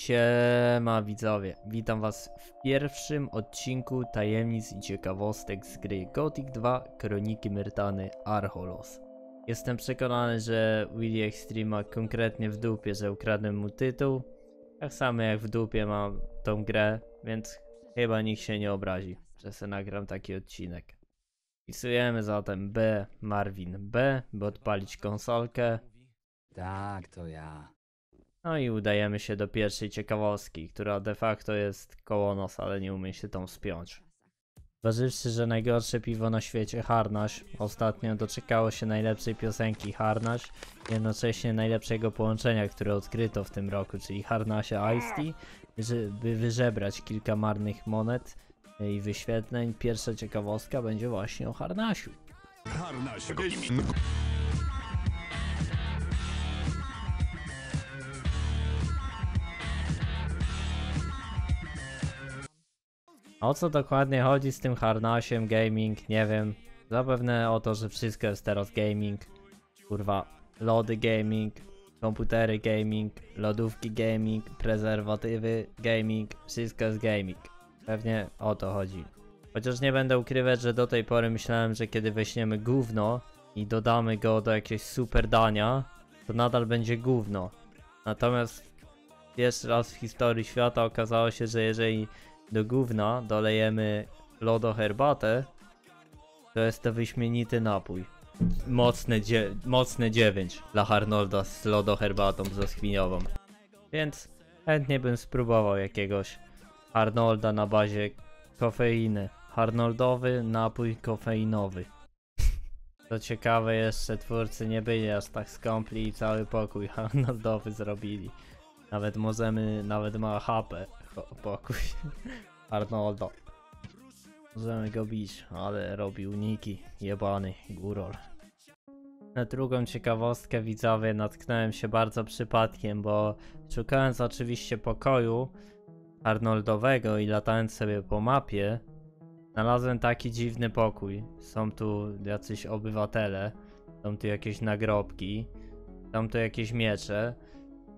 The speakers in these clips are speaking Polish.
Siema widzowie, witam was w pierwszym odcinku tajemnic i ciekawostek z gry Gothic 2 Kroniki Myrtany Archolos. Jestem przekonany, że Willy Extreme ma konkretnie w dupie, że ukradłem mu tytuł, tak samo jak w dupie mam tą grę, więc chyba nikt się nie obrazi, że se nagram taki odcinek. Wpisujemy zatem B, Marvin B, by odpalić konsolkę. Tak, to ja. No i udajemy się do pierwszej ciekawostki, która de facto jest koło nas, ale nie umie się tą spiąć. Zważywszy, że najgorsze piwo na świecie Harnaś ostatnio doczekało się najlepszej piosenki Harnaś, jednocześnie najlepszego połączenia, które odkryto w tym roku, czyli Harnasia Ice Tea, żeby wyżebrać kilka marnych monet i wyświetleń, pierwsza ciekawostka będzie właśnie o Harnasiu. Harnaś, O co dokładnie chodzi z tym harnasiem gaming, nie wiem. Zapewne o to, że wszystko jest teraz gaming. Kurwa, lody gaming, komputery gaming, lodówki gaming, prezerwatywy gaming, wszystko jest gaming. Pewnie o to chodzi. Chociaż nie będę ukrywać, że do tej pory myślałem, że kiedy weźmiemy gówno i dodamy go do jakiegoś super dania, to nadal będzie gówno. Natomiast pierwszy raz w historii świata okazało się, że jeżeli do gówna dolejemy lodoherbatę, to jest to wyśmienity napój. Mocne, dzie mocne 9 dla Arnolda z lodoherbatą brzoskwiniową. Więc chętnie bym spróbował jakiegoś Arnolda na bazie kofeiny. Arnoldowy napój kofeinowy. Co ciekawe jeszcze twórcy nie byli aż tak skąpli i cały pokój Arnoldowy zrobili. Nawet możemy, nawet ma HP pokój Arnolda. Możemy go bić, ale robi uniki, jebany górol. Na drugą ciekawostkę widzowie natknąłem się bardzo przypadkiem, bo szukając oczywiście pokoju Arnoldowego i latając sobie po mapie, znalazłem taki dziwny pokój. Są tu jacyś obywatele, są tu jakieś nagrobki, są tu jakieś miecze.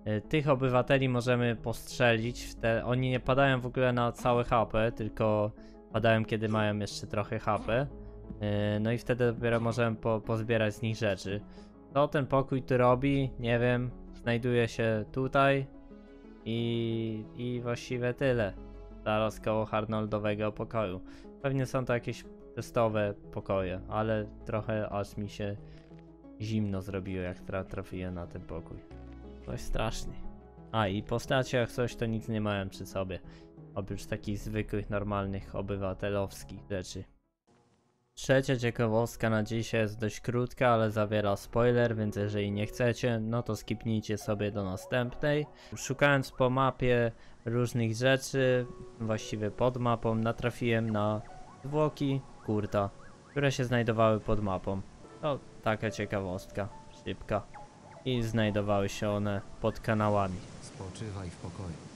Y, Tych obywateli możemy postrzelić. Te... Oni nie padają w ogóle na całe HP, tylko padają kiedy mają jeszcze trochę HP. Y, No i wtedy dopiero możemy po, pozbierać z nich rzeczy. Co ten pokój tu robi? Nie wiem. Znajduje się tutaj i, i właściwie tyle. Zaraz koło Arnoldowego pokoju. Pewnie są to jakieś testowe pokoje, ale trochę aż mi się zimno zrobiło, jak tra trafiłem na ten pokój. Coś strasznie. A i postacie jak coś to nic nie mają przy sobie. Oprócz takich zwykłych, normalnych, obywatelowskich rzeczy. Trzecia ciekawostka na dzisiaj jest dość krótka, ale zawiera spoiler, więc jeżeli nie chcecie, no to skipnijcie sobie do następnej. Szukając po mapie różnych rzeczy, właściwie pod mapą, natrafiłem na zwłoki kurta, które się znajdowały pod mapą. To taka ciekawostka, szybka i znajdowały się one pod kanałami. Spoczywaj w pokoju.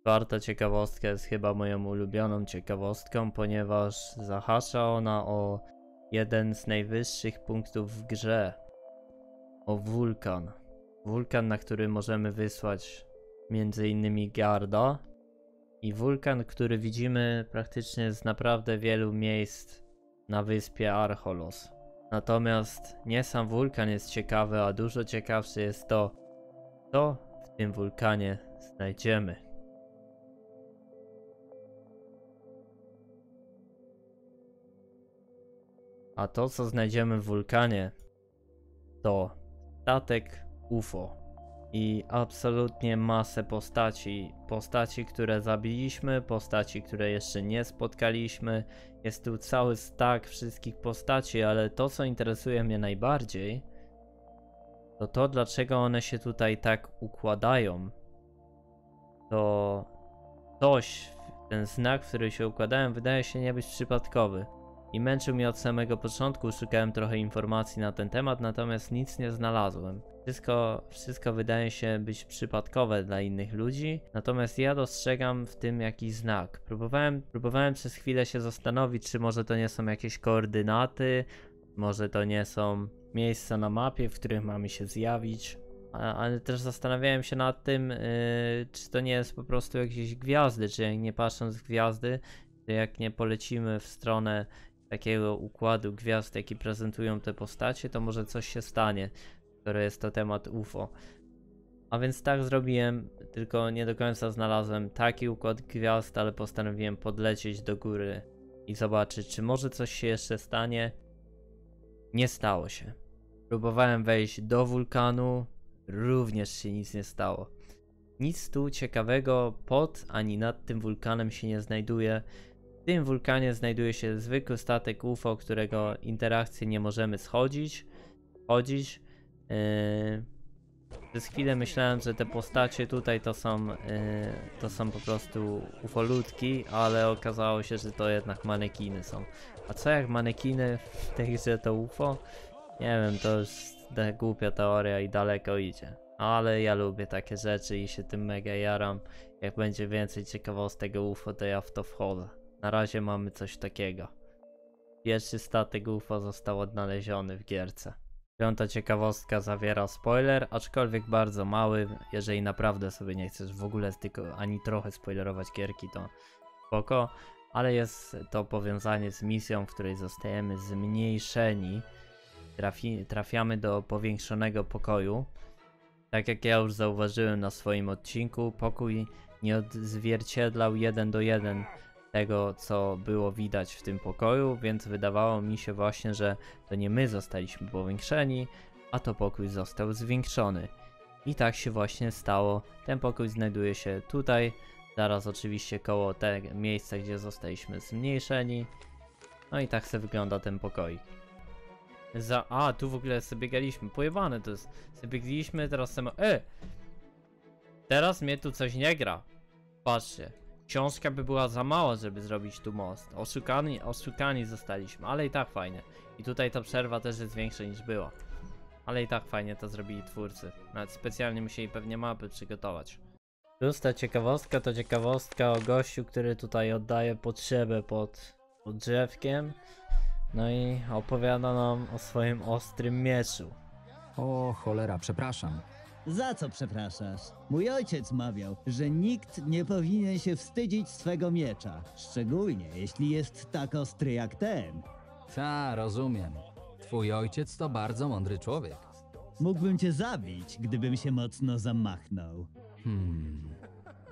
Czwarta ciekawostka jest chyba moją ulubioną ciekawostką, ponieważ zahacza ona o jeden z najwyższych punktów w grze. O wulkan. Wulkan, na który możemy wysłać między innymi Garda. I wulkan, który widzimy praktycznie z naprawdę wielu miejsc na wyspie Archolos. Natomiast nie sam wulkan jest ciekawy, a dużo ciekawsze jest to, co w tym wulkanie znajdziemy. A to, co znajdziemy w wulkanie, to statek UFO i absolutnie masę postaci. Postaci, które zabiliśmy, postaci, które jeszcze nie spotkaliśmy. Jest tu cały stak wszystkich postaci, ale to, co interesuje mnie najbardziej, to to, dlaczego one się tutaj tak układają. To coś, ten znak, w który się układają, wydaje się nie być przypadkowy i męczył mnie od samego początku. Szukałem trochę informacji na ten temat, natomiast nic nie znalazłem. Wszystko, wszystko wydaje się być przypadkowe dla innych ludzi, natomiast ja dostrzegam w tym jakiś znak. Próbowałem, próbowałem przez chwilę się zastanowić, czy może to nie są jakieś koordynaty, może to nie są miejsca na mapie, w których mamy się zjawić. Ale też zastanawiałem się nad tym, yy, czy to nie jest po prostu jakieś gwiazdy, czy jak nie patrząc w gwiazdy, jak nie polecimy w stronę takiego układu gwiazd, jaki prezentują te postacie, to może coś się stanie, skoro jest to temat UFO. A więc tak zrobiłem, tylko nie do końca znalazłem taki układ gwiazd, ale postanowiłem podlecieć do góry i zobaczyć, czy może coś się jeszcze stanie. Nie stało się. Próbowałem wejść do wulkanu, również się nic nie stało. Nic tu ciekawego pod ani nad tym wulkanem się nie znajduje. Tym wulkanie znajduje się zwykły statek UFO, którego interakcje nie możemy schodzić. Chodzić. Yy... Przez chwilę myślałem, że te postacie tutaj to są, yy, to są po prostu ufolutki, ale okazało się, że to jednak manekiny są. A co jak manekiny w tej grze to UFO? Nie wiem, to już ta głupia teoria i daleko idzie. Ale ja lubię takie rzeczy i się tym mega jaram. Jak będzie więcej ciekawostek o UFO, to ja w to wchodzę. Na razie mamy coś takiego. Pierwszy statek UFO został odnaleziony w gierce. Piąta ciekawostka zawiera spoiler, aczkolwiek bardzo mały. Jeżeli naprawdę sobie nie chcesz w ogóle tylko ani trochę spoilerować gierki, to spoko. Ale jest to powiązanie z misją, w której zostajemy zmniejszeni. Trafi, trafiamy do powiększonego pokoju. Tak jak ja już zauważyłem na swoim odcinku, pokój nie odzwierciedlał jeden do jeden tego, co było widać w tym pokoju, więc wydawało mi się właśnie, że to nie my zostaliśmy powiększeni, a to pokój został zwiększony. I tak się właśnie stało. Ten pokój znajduje się tutaj, zaraz oczywiście koło tego miejsca, gdzie zostaliśmy zmniejszeni. No i tak se wygląda ten pokoik. Za... A, tu w ogóle sobie biegaliśmy. Pojebane to jest. Sobie biegliśmy, teraz samo... E! Teraz mnie tu coś nie gra. Patrzcie. Książka by była za mała, żeby zrobić tu most. Oszukani, oszukani zostaliśmy, ale i tak fajnie. I tutaj ta przerwa też jest większa niż była. Ale i tak fajnie to zrobili twórcy. Nawet specjalnie musieli pewnie mapy przygotować. Szósta ciekawostka to ciekawostka o gościu, który tutaj oddaje potrzebę pod, pod drzewkiem. No i opowiada nam o swoim ostrym mieczu. O, cholera, przepraszam. Za co przepraszasz? Mój ojciec mawiał, że nikt nie powinien się wstydzić swego miecza, szczególnie jeśli jest tak ostry jak ten. Ta, rozumiem. Twój ojciec to bardzo mądry człowiek. Mógłbym cię zabić, gdybym się mocno zamachnął. Hmm.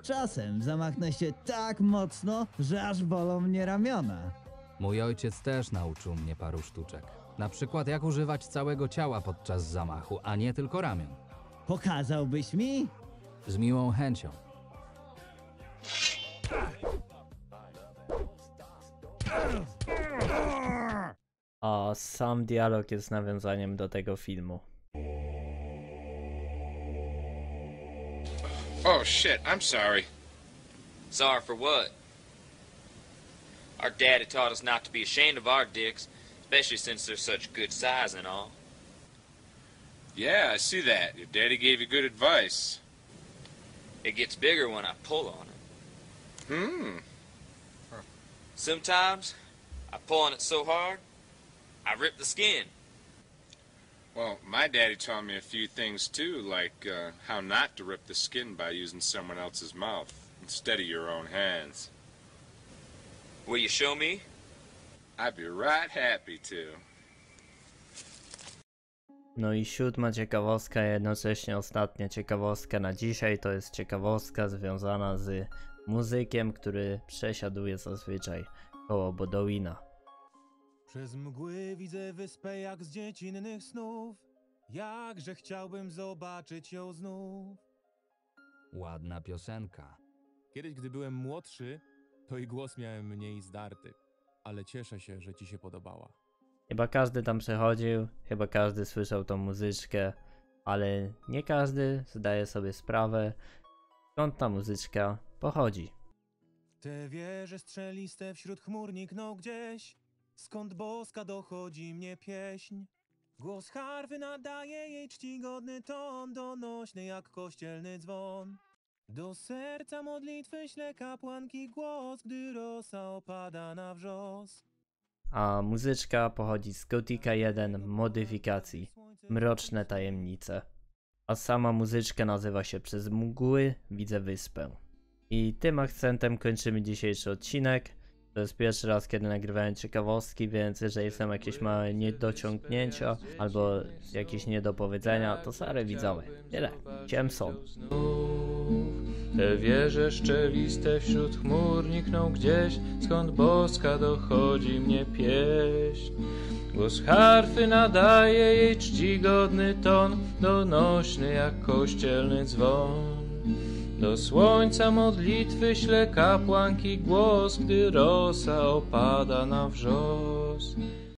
Czasem zamachnę się tak mocno, że aż bolą mnie ramiona. Mój ojciec też nauczył mnie paru sztuczek. Na przykład jak używać całego ciała podczas zamachu, a nie tylko ramion. Pokazałbyś mi? Z miłą chęcią. A sam dialog jest nawiązaniem do tego filmu. Oh shit, I'm sorry. Sorry for what? Our daddy taught us not to be ashamed of our dicks, especially since they're such good size and all. Yeah, I see that. Your daddy gave you good advice. It gets bigger when I pull on it. Hmm. Sometimes I pull on it so hard, I rip the skin. Well, my daddy taught me a few things too, like uh, how not to rip the skin by using someone else's mouth instead of your own hands. Will you show me? I'd be right happy to. No i siódma ciekawostka, jednocześnie ostatnia ciekawostka na dzisiaj, to jest ciekawostka związana z muzykiem, który przesiaduje zazwyczaj koło Bodowina. Przez mgły widzę wyspę jak z dziecinnych snów. Jakże chciałbym zobaczyć ją znów. Ładna piosenka. Kiedyś, gdy byłem młodszy, to i głos miałem mniej zdarty. Ale cieszę się, że ci się podobała. Chyba każdy tam przechodził, chyba każdy słyszał tą muzyczkę, ale nie każdy zdaje sobie sprawę, skąd ta muzyczka pochodzi. Te wieże strzeliste wśród chmur nikną gdzieś, skąd boska dochodzi mnie pieśń. Głos harfy nadaje jej czcigodny ton, donośny jak kościelny dzwon. Do serca modlitwy śle kapłanki głos, gdy rosa opada na wrzos. A muzyczka pochodzi z Gothica 1 modyfikacji Mroczne Tajemnice. a sama muzyczka nazywa się Przez mgły widzę wyspę. I tym akcentem kończymy dzisiejszy odcinek. To jest pierwszy raz, kiedy nagrywałem ciekawostki, więc jeżeli są jakieś małe niedociągnięcia albo jakieś niedopowiedzenia, to sorry widzowie. Tyle. Ciemson. Te wieże szczeliste wśród chmur nikną gdzieś, skąd boska dochodzi mnie pieśń. Głos harfy nadaje jej czcigodny ton, donośny jak kościelny dzwon. Do słońca modlitwy śle kapłanki głos, gdy rosa opada na wrzos.